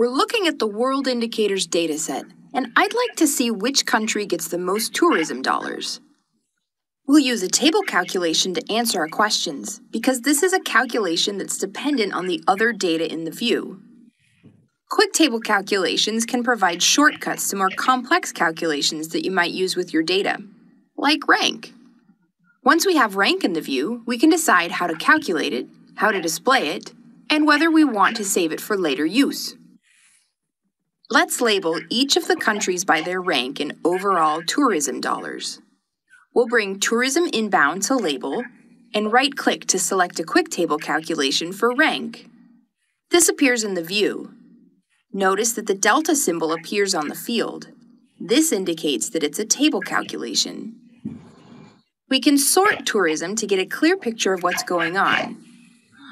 We're looking at the World Indicators dataset, and I'd like to see which country gets the most tourism dollars. We'll use a table calculation to answer our questions, because this is a calculation that's dependent on the other data in the view. Quick table calculations can provide shortcuts to more complex calculations that you might use with your data, like rank. Once we have rank in the view, we can decide how to calculate it, how to display it, and whether we want to save it for later use. Let's label each of the countries by their rank in overall tourism dollars. We'll bring Tourism Inbound to Label and right-click to select a quick table calculation for rank. This appears in the view. Notice that the delta symbol appears on the field. This indicates that it's a table calculation. We can sort tourism to get a clear picture of what's going on.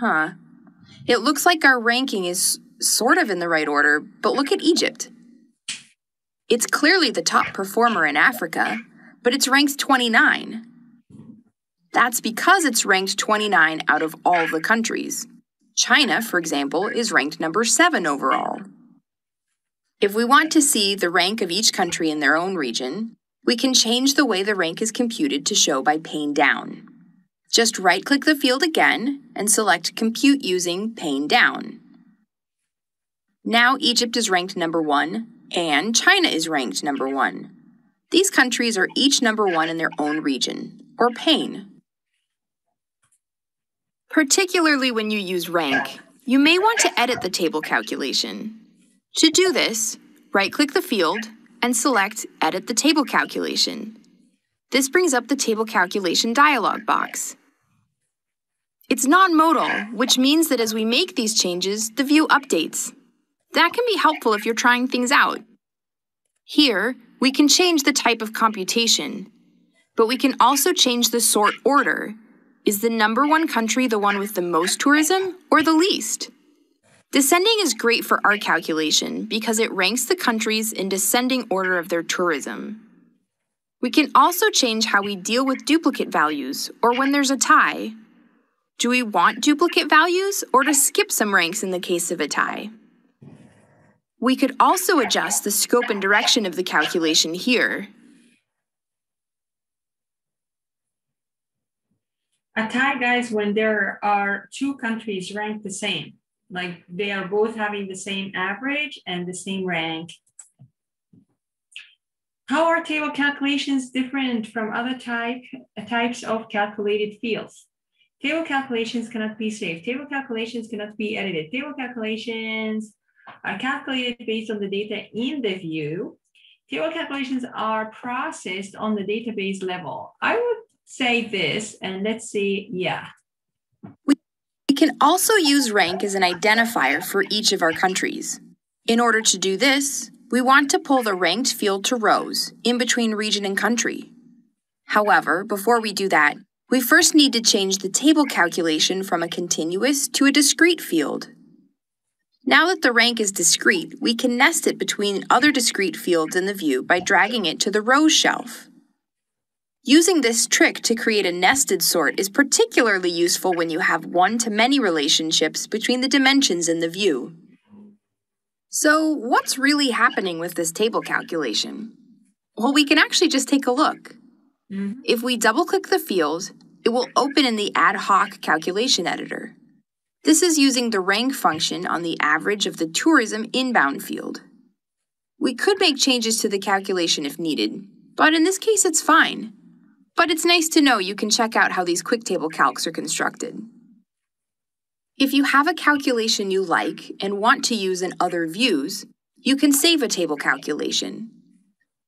Huh. It looks like our ranking is sort of in the right order, but look at Egypt. It's clearly the top performer in Africa, but it's ranked 29. That's because it's ranked 29 out of all the countries. China, for example, is ranked number 7 overall. If we want to see the rank of each country in their own region, we can change the way the rank is computed to show by pane down. Just right-click the field again and select Compute using Pane Down. Now Egypt is ranked number one, and China is ranked number one. These countries are each number one in their own region, or pane. Particularly when you use rank, you may want to edit the table calculation. To do this, right-click the field and select Edit the Table Calculation. This brings up the Table Calculation dialog box. It's non-modal, which means that as we make these changes, the view updates. That can be helpful if you're trying things out. Here, we can change the type of computation, but we can also change the sort order. Is the number one country the one with the most tourism or the least? Descending is great for our calculation because it ranks the countries in descending order of their tourism. We can also change how we deal with duplicate values or when there's a tie. Do we want duplicate values or to skip some ranks in the case of a tie? We could also adjust the scope and direction of the calculation here. A tie, guys, when there are two countries ranked the same, like they are both having the same average and the same rank. How are table calculations different from other type, types of calculated fields? Table calculations cannot be saved. Table calculations cannot be edited. Table calculations are calculated based on the data in the view. Table calculations are processed on the database level. I would say this, and let's see, yeah. We can also use rank as an identifier for each of our countries. In order to do this, we want to pull the ranked field to rows in between region and country. However, before we do that, we first need to change the table calculation from a continuous to a discrete field now that the rank is discrete, we can nest it between other discrete fields in the view by dragging it to the rows shelf. Using this trick to create a nested sort is particularly useful when you have one-to-many relationships between the dimensions in the view. So what's really happening with this table calculation? Well, we can actually just take a look. Mm -hmm. If we double-click the field, it will open in the ad hoc calculation editor. This is using the rank function on the average of the tourism inbound field. We could make changes to the calculation if needed, but in this case it's fine. But it's nice to know you can check out how these quick table calcs are constructed. If you have a calculation you like and want to use in other views, you can save a table calculation.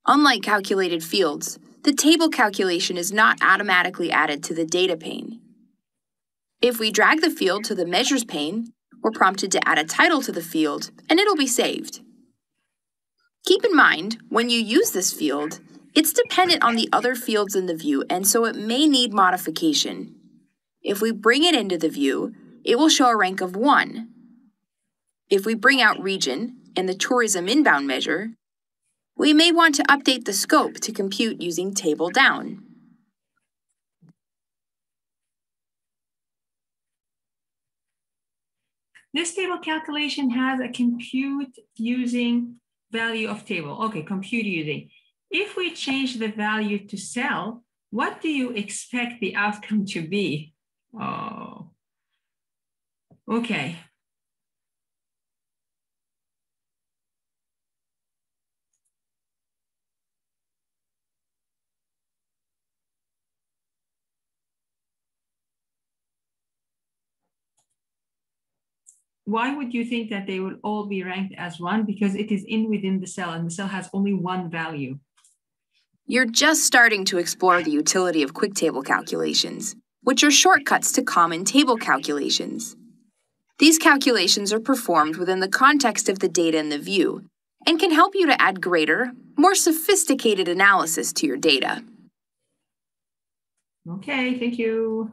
Unlike calculated fields, the table calculation is not automatically added to the data pane. If we drag the field to the Measures pane, we're prompted to add a title to the field, and it'll be saved. Keep in mind, when you use this field, it's dependent on the other fields in the view, and so it may need modification. If we bring it into the view, it will show a rank of 1. If we bring out region and the tourism inbound measure, we may want to update the scope to compute using table down. This table calculation has a compute using value of table. Okay, compute using. If we change the value to cell, what do you expect the outcome to be? Oh, okay. Why would you think that they would all be ranked as one? Because it is in within the cell and the cell has only one value. You're just starting to explore the utility of quick table calculations, which are shortcuts to common table calculations. These calculations are performed within the context of the data in the view and can help you to add greater, more sophisticated analysis to your data. Okay, thank you.